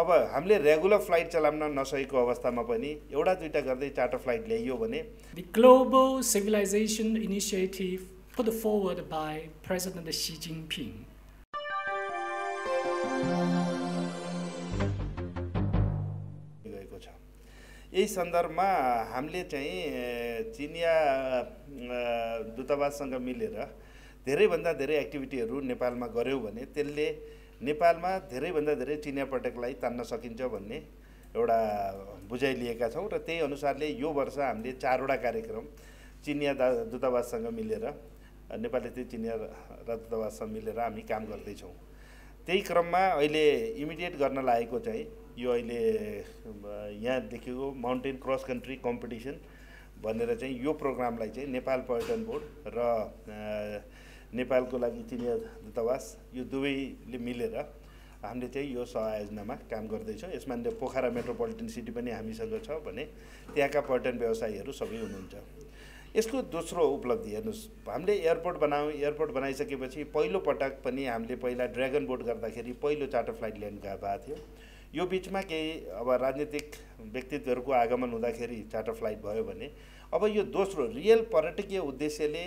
अब हामीले regular flight चलाउन नसकेको अवस्थामा पनि एउटा दुइटा गर्दै चार्टर फ्लाइट ल्याइयो भने The Global Civilization Initiative put forward by President Xi Jinping. गएको छ। यही सन्दर्भमा हामीले चाहिँ चिनिया दूतावाससँग मिलेर धेरैभन्दा धेरै एक्टिभिटीहरू नेपालमा गऱ्यौँ भने त्यसले नेपालमा धेरैभन्दा धेरै चिनिया पर्यटकलाई तान्न सकिन्छ भन्ने एउटा बुझाइ लिएका छौँ र त्यही अनुसारले यो वर्ष हामीले चारवटा कार्यक्रम चिनिया दा दूतावाससँग मिलेर अ, नेपाली चाहिँ चिनिया राजदूतावाससँग मिलेर हामी काम गर्दैछौँ। त्यही क्रममा अहिले इमिडिएट गर्न लागेको चाहिँ यो अहिले यहाँ देखेको माउन्टेन क्रस कन्ट्री कम्पिटिसन भनेर चाहिँ यो प्रोग्रामलाई चाहिँ नेपाल पर्यटन बोर्ड र नेपालको लागि चिनिया दूतावास यो दुवैले मिलेर हामीले चाहिँ यो सहआयोजनामा काम गर्दैछौँ। यसमा पोखरा मेट्रोपोलिटन सिटी पनि हामीसँग छ भने त्यहाँका पर्यटन व्यवसायीहरू सबै हुनुहुन्छ। यसको दोस्रो उपलब्धि हेर्नुहोस्। हामीले एयरपोर्ट बनायौँ एयरपोर्ट बनाइसकेपछि पहिलो पटक पनि हामीले पहिला ड्र्यागन बोट गर्दाखेरि पहिलो चार्टर फ्लाइट ल्यान्ड भएको थियो। यो बिचमा केही अब राजनीतिक व्यक्तित्वहरूको आगमन हुँदाखेरि चार्टर फ्लाइट भयो भने अब यो दोस्रो रियल पर्यटकीय उद्देश्यले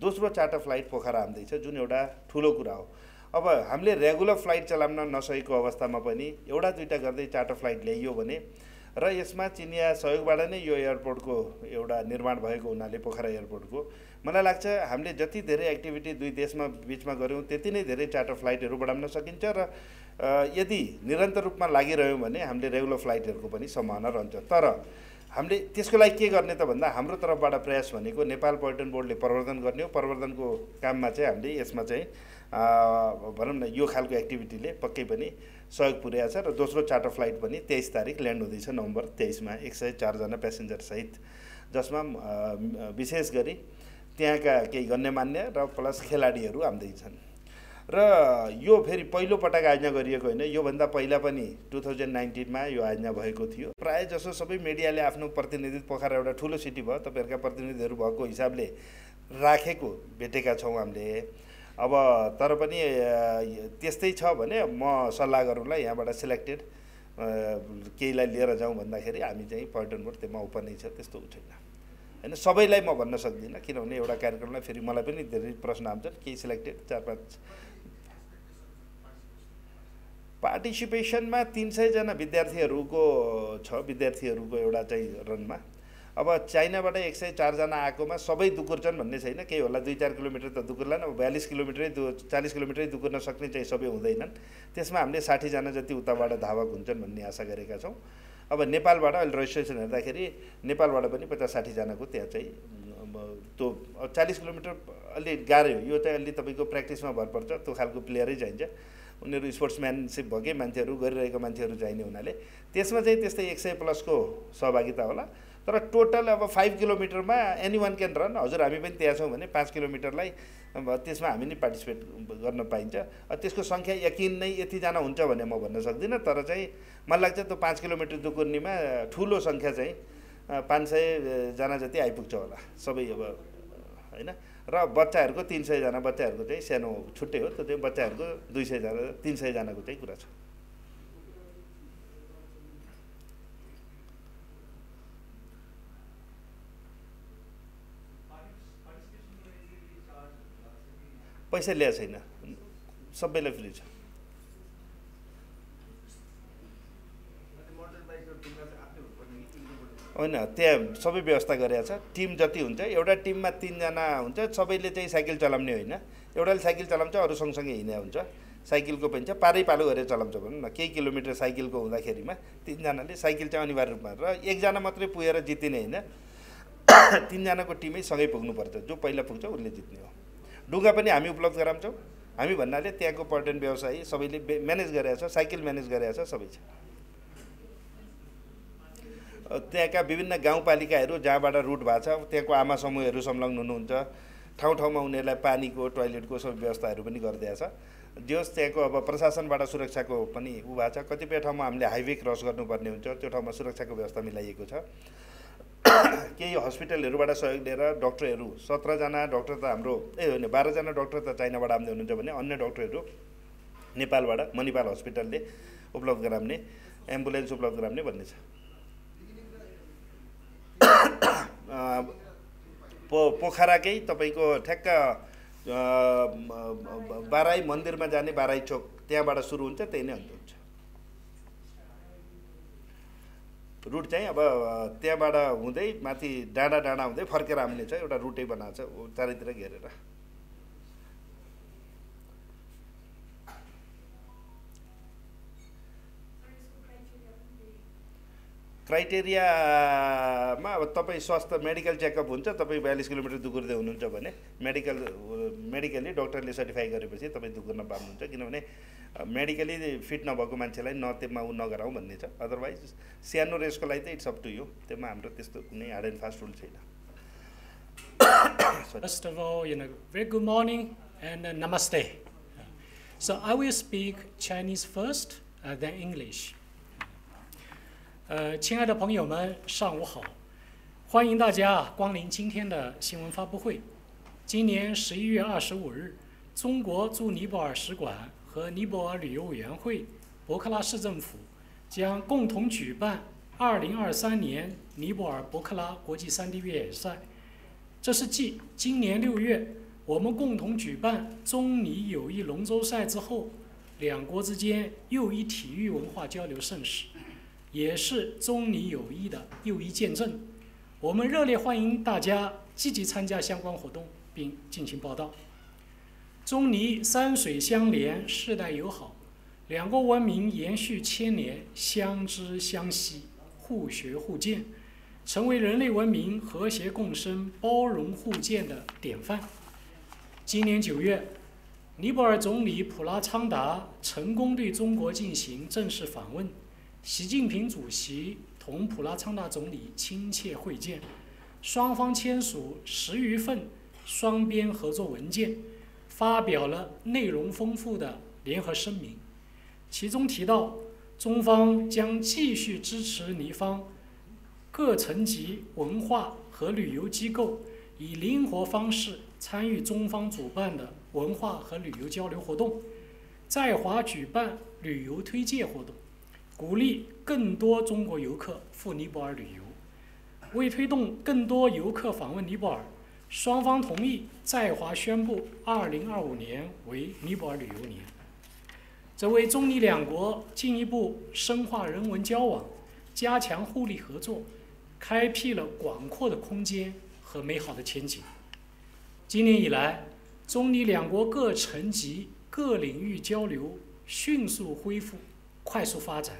दोस्रो चार्टर फ्लाइट पोखरा आउँदैछ जुन एउटा ठुलो कुरा हो। अब हामीले रेगुलर फ्लाइट चलाउन नसकेको अवस्थामा पनि एउटा दुइटा गर्दै चार्टर फ्लाइट ल्याइयो भने र यसमा चिनिया सहयोगबाट नै यो एयरपोर्टको एउटा निर्माण भएको हुनाले पोखरा एयरपोर्टको मलाई लाग्छ हामीले जति धेरै एक्टिभिटी दुई देशमा बिचमा गऱ्यौँ त्यति नै धेरै चार्टर फ्लाइटहरू बढाउन सकिन्छ र यदि निरन्तर रूपमा लागिरह्यौँ भने हामीले रेगुलर फ्लाइटहरूको पनि सम्भावना रहन्छ। तर हामीले त्यसको लागि के गर्ने त भन्दा हाम्रो तर्फबाट प्रयास भनेको नेपाल पर्यटन बोर्डले प्रवर्धन गर्ने हो। प्रवर्धनको काममा चाहिँ हामीले यसमा चाहिँ भनौँ न यो खालको एक्टिभिटीले पक्कै पनि सहयोग पुर्याएको छ र दोस्रो चार्टर फ्लाइट पनि तेइस तारिक ल्यान्ड हुँदैछ नोभेम्बर तेइसमा। एक सय चारजना प्यासेन्जर सहित जसमा विशेष गरी त्यहाँका केही गण्यमान्य र प्लस खेलाडीहरू आउँदैछन् र यो फेरि पहिलो पटक आयोजना गरिएको होइन। योभन्दा पहिला पनि टु थाउजन्ड नाइन्टिनमा यो आयोजना भएको थियो। प्रायः जसो सबै मिडियाले आफ्नो प्रतिनिधि पोखरा एउटा ठुलो सिटी भयो तपाईँहरूका प्रतिनिधिहरू भएको हिसाबले राखेको भेटेका छौँ हामीले। अब तर पनि त्यस्तै छ भने म सल्लाह गरौँला यहाँबाट सिलेक्टेड केहीलाई लिएर जाउँ भन्दाखेरि हामी चाहिँ पर्यटन बोर्ड त्यसमा नै छ त्यस्तो छैन होइन सबैलाई म भन्न सक्दिनँ किनभने एउटा कार्यक्रमलाई फेरि मलाई पनि धेरै प्रश्न आउँछन्। केही सिलेक्टेड चार पाँच पार्टिसिपेसनमा तिन सयजना विद्यार्थीहरूको छ विद्यार्थीहरूको एउटा चाहिँ रनमा। अब चाइनाबाट एक सय चारजना आएकोमा सबै दुकुर्छन् भन्ने छैन केही होला दुई चार किलोमिटर त दुकुर्लान् अब बयालिस किलोमिटरै दु चालिस किलोमिटरै दुकुर्न सक्ने चाहिँ सबै हुँदैनन्। त्यसमा हामीले साठीजना जति उताबाट धावक हुन्छन् भन्ने आशा गरेका छौँ। अब नेपालबाट अहिले रजिस्ट्रेसन हेर्दाखेरि नेपालबाट पनि पचास साठीजनाको त्यहाँ चाहिँ त्यो चालिस किलोमिटर अलि गाह्रै हो। यो चाहिँ अलि तपाईँको प्र्याक्टिसमा भर पर्छ त्यो खालको प्लेयरै चाहिन्छ। उनीहरू स्पोर्ट्सम्यानसिप भएकै मान्छेहरू गरिरहेको मान्छेहरू चाहिने हुनाले। त्यसमा चाहिँ त्यस्तै एक सय प्लसको सहभागिता होला। तर टोटल अब फाइभ किलोमिटरमा एनी वान क्यान रन हजुर हामी पनि त्यहाँ छौँ भने पाँच किलोमिटरलाई त्यसमा हामी नि पार्टिसिपेट गर्न पाइन्छ। त्यसको सङ्ख्या यकिन नै यतिजना हुन्छ भने म भन्न सक्दिनँ। तर चाहिँ मलाई लाग्छ त्यो पाँच किलोमिटर दुकुर्नीमा ठुलो सङ्ख्या चाहिँ पाँच सयजना जति आइपुग्छ होला। सबै अब होइन? र बच्चाहरूको तिन सयजना बच्चाहरूको चाहिँ सानो छुट्टै हो त्यो चाहिँ बच्चाहरूको दुई सयजना तिन सयजनाको चाहिँ कुरा छ। पैसा ल्याएको छैन। सबैलाई फ्री छ। होइन त्यहाँ सबै व्यवस्था गरेको छ। टिम जति हुन्छ एउटा टिममा तिनजना हुन्छ सबैले चाहिँ साइकल चलाउने होइन। एउटाले साइकल चलाउँछ अरू सँगसँगै हिँडे हुन्छ। साइकलको पनि छ पारै पालो गरेर चलाउँछ भनौँ न। केही किलोमिटर साइकलको हुँदाखेरिमा तिनजनाले साइकल चाहिँ अनिवार्य रूपमा र एकजना मात्रै पुगेर जितिने होइन। तिनजनाको टिमै सँगै पुग्नुपर्छ। जो पहिला पुग्छ उसले जित्ने हो। डुङ्गा पनि हामी उपलब्ध गराउँछौँ। हामी भन्नाले त्यहाँको पर्यटन व्यवसायी सबैले म्यानेज गरेको छ साइकल म्यानेज गरेको छ सबै छ। त्यहाँका विभिन्न गाउँपालिकाहरू जहाँबाट रुट भएको छ त्यहाँको आमा समूहहरू संलग्न हुनुहुन्छ ठाउँ ठाउँमा उनीहरूलाई पानीको टोइलेटको सबै व्यवस्थाहरू पनि गरिदिएको छ। जे होस् त्यहाँको अब प्रशासनबाट सुरक्षाको पनि उ भएको छ। कतिपय ठाउँमा हामीले हाइवे क्रस गर्नुपर्ने हुन्छ। त्यो ठाउँमा सुरक्षाको व्यवस्था मिलाइएको छ। केही हस्पिटलहरूबाट सहयोग लिएर डक्टरहरू सत्रजना डक्टर त हाम्रो ए होइन बाह्रजना डक्टर त चाइनाबाट आउँदै हुनुहुन्छ भने अन्य डक्टरहरू नेपालबाट मणिपाल हस्पिटलले उपलब्ध गराउने एम्बुलेन्स उपलब्ध गराउने भन्ने छ। पो पोखराकै तपाईँको ठ्याक्क बाराई मन्दिरमा जाने बाराई चोक त्यहाँबाट सुरु हुन्छ त्यही नै अन्त हुन्छ। रुट चाहिँ अब त्यहाँबाट हुँदै माथि डाँडा डाँडा हुँदै फर्केर आउने छ एउटा रुटै बनाएको छ चारैतिर घेरेर। क्राइटेरियामा अब तपाईँ स्वास्थ्य मेडिकल चेकअप हुन्छ तपाईँ बयालिस किलोमिटर दुगुर्दै हुनुहुन्छ भने मेडिकल मेडिकली डक्टरले सर्टिफाई गरेपछि तपाईँ दुगुर्न पाउनुहुन्छ किनभने मेडिकली फिट नभएको मान्छेलाई न त्यसमा ऊ नगराउँ भन्ने छ अदरवाइज सानो रेसको लागि चाहिँ इट्स अप टु यु त्यसमा हाम्रो त्यस्तो कुनै हार्ड एन्ड फास्ट रुल छैन First of all, you know, very good morning and uh, namaste. So I will speak Chinese first, uh. 呃，亲爱的朋友们，上午好！欢迎大家光临今天的新闻发布会。今年十一月二十五日，中国驻尼泊尔使馆和尼泊尔旅游委员会、博克拉市政府将共同举办二零二三年尼泊尔博克拉国际山地越野赛。这是继今年六月我们共同举办中尼友谊龙舟赛之后，两国之间又一体育文化交流盛事，也是中尼友谊的又一见证。我们热烈欢迎大家积极参加相关活动，并进行报道。中尼山水相连，世代友好，两国文明延续千年，相知相惜，互学互鉴。成为人类文明和谐共生、包容互鉴的典范。今年九月，尼泊尔总理普拉昌达成功对中国进行正式访问，习近平主席同普拉昌达总理亲切会见，双方签署十余份双边合作文件，发表了内容丰富的联合声明，其中提到，中方将继续支持尼方。各层级文化和旅游机构以灵活方式参与中方主办的文化和旅游交流活动，在华举办旅游推介活动，鼓励更多中国游客赴尼泊尔旅游。为推动更多游客访问尼泊尔，双方同意在华宣布2025年为尼泊尔旅游年。这为中尼两国进一步深化人文交往、加强互利合作。开辟了广阔的空间和美好的前景。今年以来，中尼两国各层级、各领域交流迅速恢复、快速发展。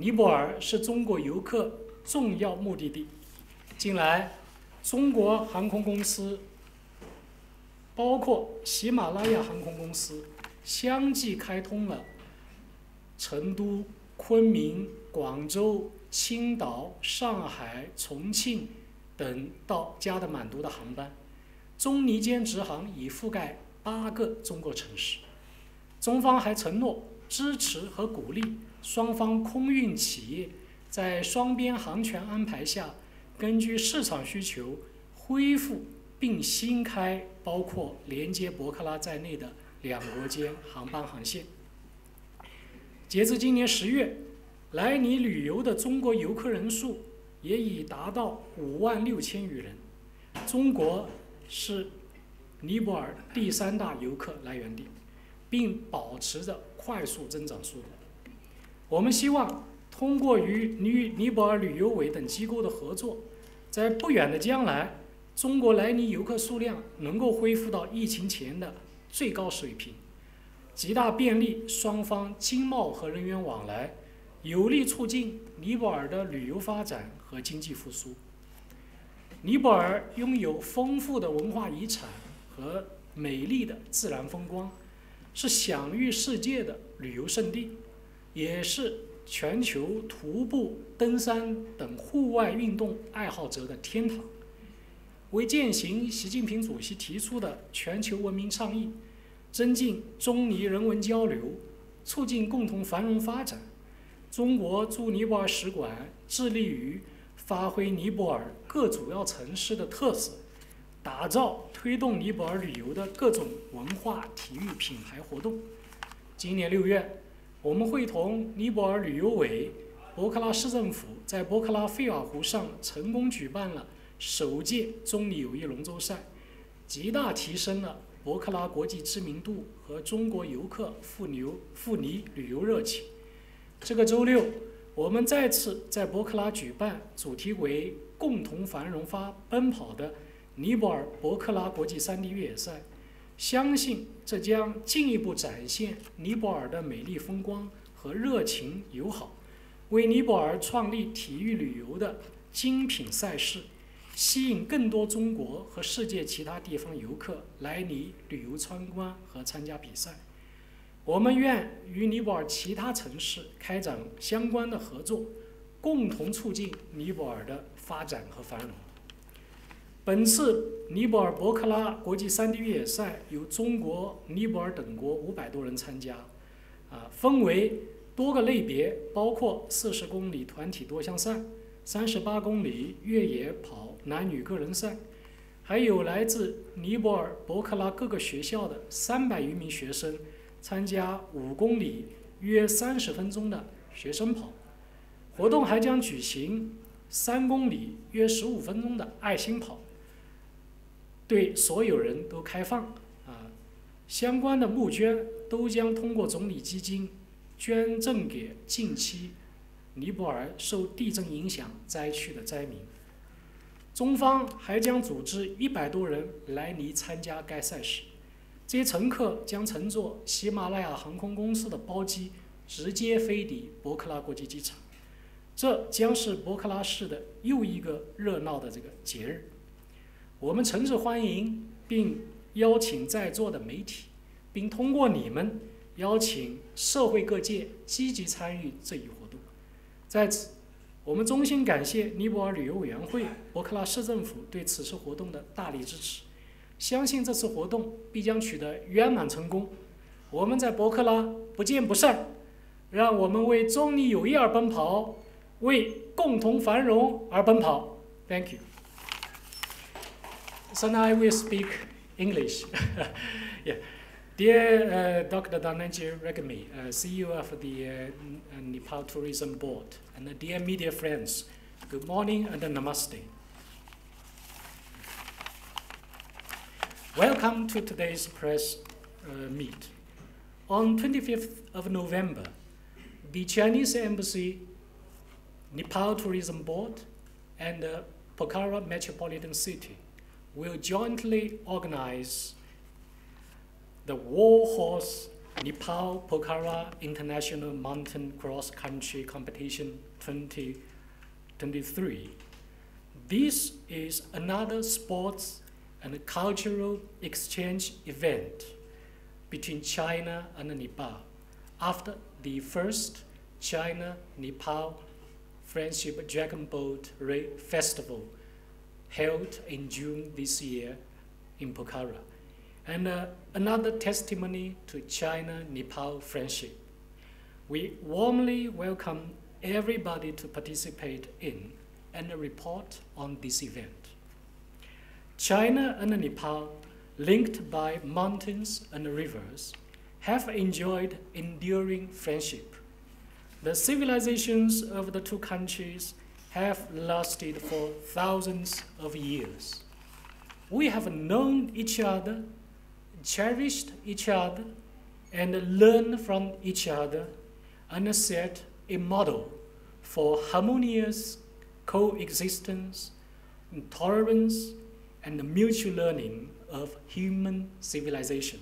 尼泊尔是中国游客重要目的地。近来，中国航空公司，包括喜马拉雅航空公司，相继开通了成都、昆明、广州。青岛、上海、重庆等到加德满都的航班，中尼间直航已覆盖八个中国城市。中方还承诺支持和鼓励双方空运企业在双边航权安排下，根据市场需求恢复并新开包括连接博克拉在内的两国间航班航线。截至今年十月，来尼旅游的中国游客人数也已达到五万六千余人。中国是尼泊尔第三大游客来源地，并保持着快速增长速度。我们希望通过与尼尼泊尔旅游委等机构的合作，在不远的将来，中国来尼游客数量能够恢复到疫情前的最高水平，极大便利双方经贸和人员往来。有力促进尼泊尔的旅游发展和经济复苏。尼泊尔拥有丰富的文化遗产和美丽的自然风光，是享誉世界的旅游胜地，也是全球徒步、登山等户外运动爱好者的天堂。为践行习近平主席提出的全球文明倡议，增进中尼人文交流，促进共同繁荣发展。中国驻尼泊尔使馆致力于发挥尼泊尔各主要城市的特色，打造推动尼泊尔旅游的各种文化、体育品牌活动。今年六月，我们会同尼泊尔旅游委、博克拉市政府在博克拉费尔湖上成功举办了首届中尼友谊龙舟赛，极大提升了博克拉国际知名度和中国游客赴尼赴尼旅游热情。这个周六，我们再次在博克拉举办主题为“共同繁荣发奔跑”的尼泊尔博克拉国际山地越野赛。相信这将进一步展现尼泊尔的美丽风光和热情友好，为尼泊尔创立体育旅游的精品赛事，吸引更多中国和世界其他地方游客来尼旅游参观和参加比赛。我们愿与尼泊尔其他城市开展相关的合作，共同促进尼泊尔的发展和繁荣。本次尼泊尔博克拉国际山地越野赛由中国、尼泊尔等国五百多人参加，啊，分为多个类别，包括四十公里团体多项赛、三十八公里越野跑男女个人赛，还有来自尼泊尔博克拉各个学校的三百余名学生参加五公里约三十分钟的学生跑。活动还将举行三公里约十五分钟的爱心跑。对所有人都开放啊，相关的募捐都将通过总理基金捐赠给近期尼泊尔受地震影响灾区的灾民。中方还将组织一百多人来尼参加该赛事，这些乘客将乘坐喜马拉雅航空公司的包机直接飞抵博克拉国际机场，这将是博克拉市的又一个热闹的这个节日。我们诚挚欢迎并邀请在座的媒体，并通过你们邀请社会各界积极参与这一活动。在此，我们衷心感谢尼泊尔旅游委员会、博克拉市政府对此次活动的大力支持，相信这次活动必将取得圆满成功。我们在博克拉不见不散，让我们为中尼友谊而奔跑，为共同繁荣而奔跑。Thank you. So now I will speak English. yeah. Dear uh, Dr. Dhananjay Regmi, uh, CEO of the uh, Nepal Tourism Board, and dear media friends, good morning and namaste. Welcome to today's press uh, meet. On 25th of November, the Chinese Embassy, Nepal Tourism Board, and Pokhara Metropolitan City will jointly organize the Warhorse Nepal Pokhara International Mountain Cross Country Competition 2023. This is another sports and cultural exchange event between China and Nepal after the first China Nepal Friendship Dragon Boat Festival held in June this year in Pokhara, and uh, another testimony to China Nepal friendship. We warmly welcome everybody to participate in and report on this event. China and Nepal, linked by mountains and rivers, have enjoyed enduring friendship. The civilizations of the two countries have lasted for thousands of years. We have known each other, cherished each other, and learned from each other, and set a model for harmonious coexistence, tolerance, and mutual learning of human civilization.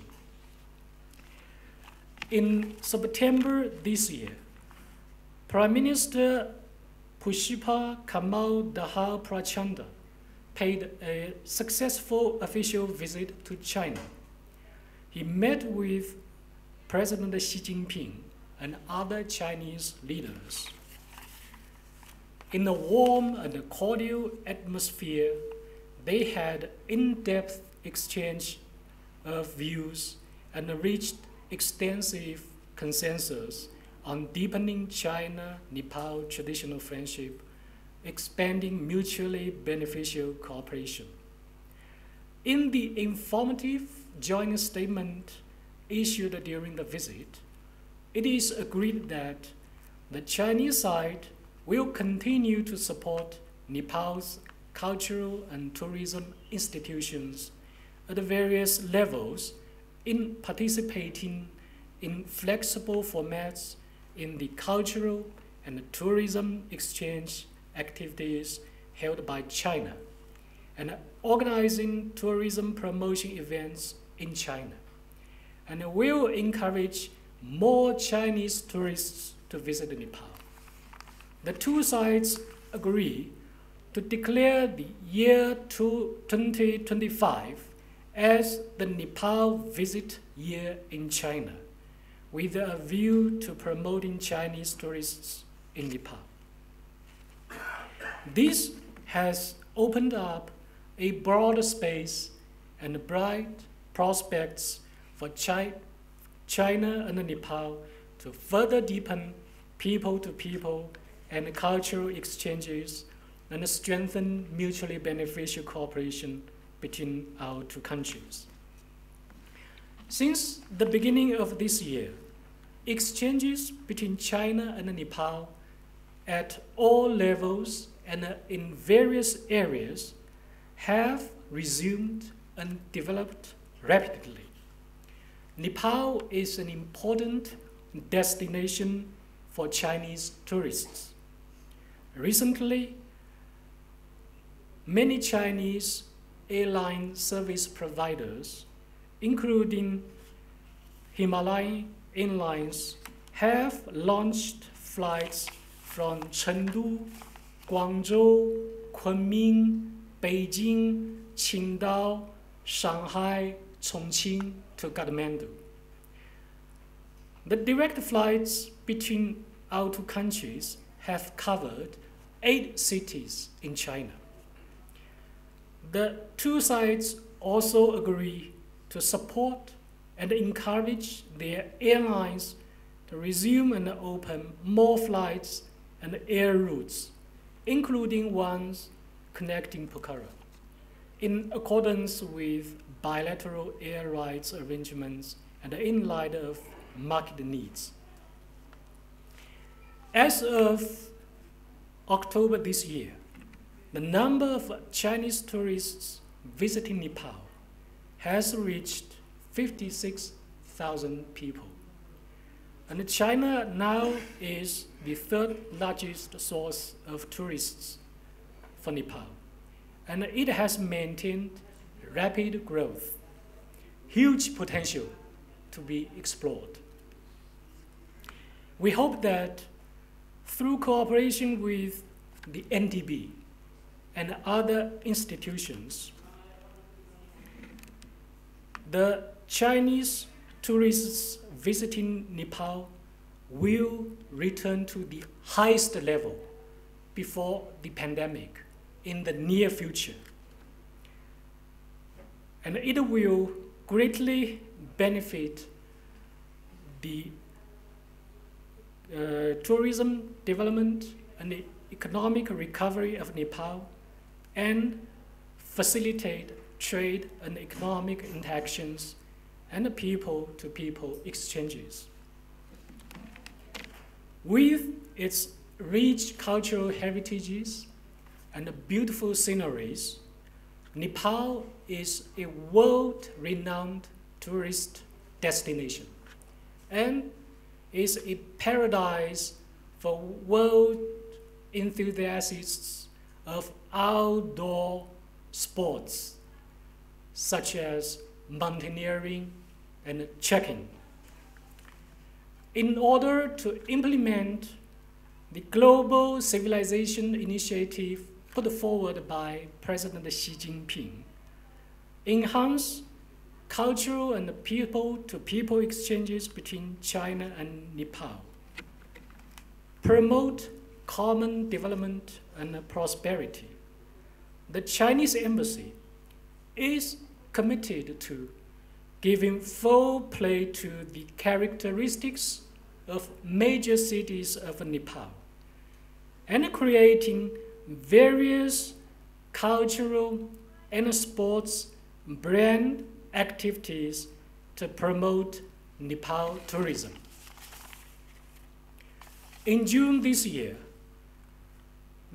In September this year, Prime Minister Pushpa Kamal Dahal Prachanda paid a successful official visit to China. He met with President Xi Jinping and other Chinese leaders. In a warm and cordial atmosphere, they had in-depth exchange of views and reached extensive consensus on deepening China Nepal traditional friendship, expanding mutually beneficial cooperation. In the informative joint statement issued during the visit, it is agreed that the Chinese side will continue to support Nepal's cultural and tourism institutions at various levels in participating in flexible formats in the cultural and tourism exchange activities held by China and organizing tourism promotion events in China and will encourage more Chinese tourists to visit Nepal. The two sides agree to declare the year 2025 as the Nepal visit year in China, with a view to promoting Chinese tourists in Nepal. This has opened up a broader space and bright prospects for Chi- China and Nepal to further deepen people to people and cultural exchanges and strengthen mutually beneficial cooperation between our two countries. Since the beginning of this year, exchanges between China and Nepal at all levels and in various areas have resumed and developed rapidly. Nepal is an important destination for Chinese tourists. Recently, many Chinese airline service providers, including Himalayan Airlines, have launched flights from Chengdu, Guangzhou, Kunming, Beijing, Qingdao, Shanghai, Chongqing to Kathmandu. The direct flights between our two countries have covered eight cities in China. The two sides also agree to support and encourage their airlines to resume and open more flights and air routes, including ones connecting Pokhara, in accordance with bilateral air rights arrangements and in light of market needs. As of October this year, the number of Chinese tourists visiting Nepal has reached 56,000 people. And China now is the third largest source of tourists for Nepal. And it has maintained rapid growth, huge potential to be explored. We hope that through cooperation with the NTB and other institutions, the Chinese tourists visiting Nepal will return to the highest level before the pandemic in the near future. And it will greatly benefit the uh, tourism development and economic recovery of Nepal and facilitate trade and economic interactions and people to people exchanges. With its rich cultural heritages and beautiful sceneries, Nepal is a world renowned tourist destination and is a paradise for world enthusiasts of outdoor sports such as mountaineering and trekking. In order to implement the Global Civilization Initiative put forward by President Xi Jinping, enhance cultural and people to people exchanges between China and Nepal, promote common development and prosperity. The Chinese embassy is committed to giving full play to the characteristics of major cities of Nepal and creating various cultural and sports brand activities to promote Nepal tourism. In June this year,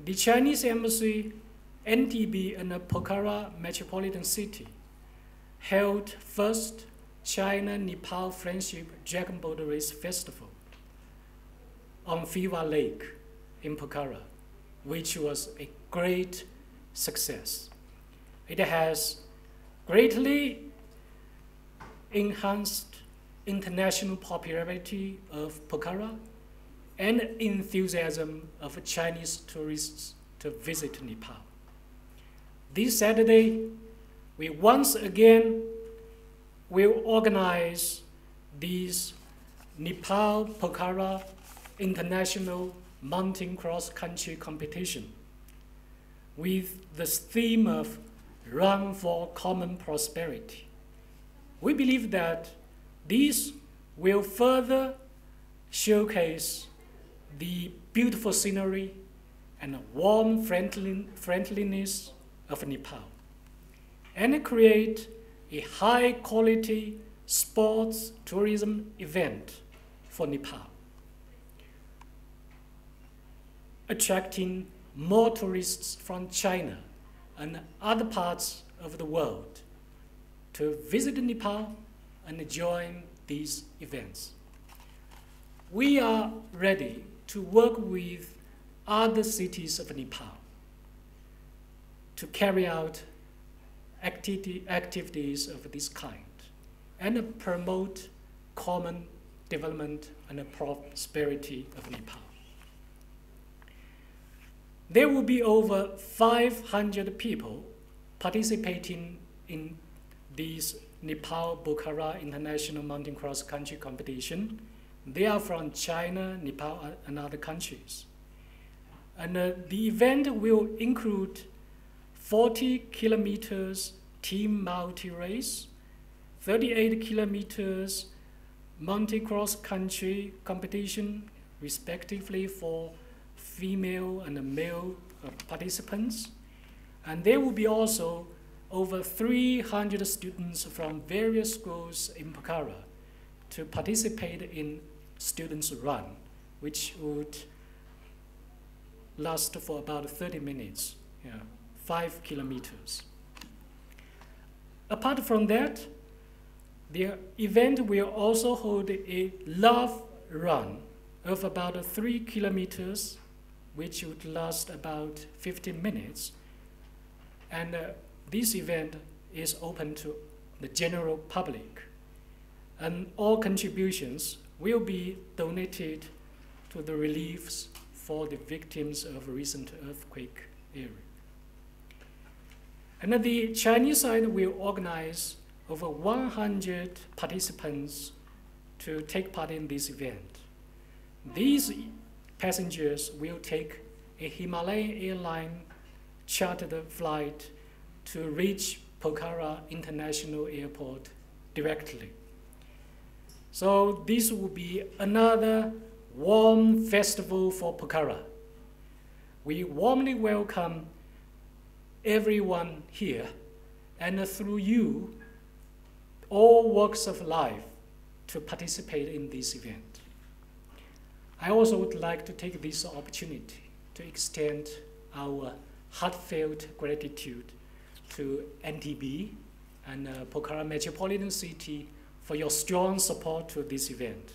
the Chinese embassy, NTB, and Pokhara metropolitan city held first China-Nepal Friendship Dragon Boat Race Festival on Phewa Lake in Pokhara, which was a great success. It has greatly enhanced international popularity of Pokhara and enthusiasm of Chinese tourists to visit Nepal. This Saturday, we once again will organize this Nepal Pokhara International Mountain Cross Country Competition with the theme of Run for Common Prosperity. We believe that this will further showcase the beautiful scenery and warm friendliness of Nepal and create a high quality sports tourism event for Nepal, attracting more tourists from China and other parts of the world to visit Nepal and join these events. We are ready to work with other cities of Nepal to carry out activity, activities of this kind and promote common development and prosperity of Nepal. There will be over 500 people participating in this Nepal Pokhara International Mountain Cross Country Competition. They are from China, Nepal, and other countries. And uh, the event will include 40 kilometers team multi race, 38 kilometers multi cross country competition, respectively, for female and male uh, participants. And there will be also over 300 students from various schools in Pokhara to participate in Students' Run, which would last for about 30 minutes, yeah, five kilometers. Apart from that, the event will also hold a love run of about three kilometers, which would last about 15 minutes. And uh, this event is open to the general public, and all contributions will be donated to the reliefs for the victims of recent earthquake area. And the Chinese side will organize over 100 participants to take part in this event. These passengers will take a Himalayan airline chartered flight to reach Pokhara International Airport directly. So this will be another warm festival for Pokhara. We warmly welcome everyone here, and through you, all walks of life to participate in this event. I also would like to take this opportunity to extend our heartfelt gratitude to NTB and uh, Pokhara Metropolitan City for your strong support to this event.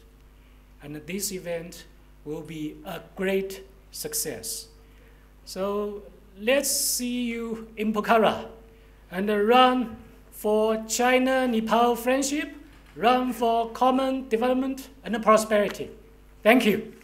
And this event will be a great success. So let's see you in Pokhara and run for China-Nepal friendship, run for common development and prosperity. Thank you.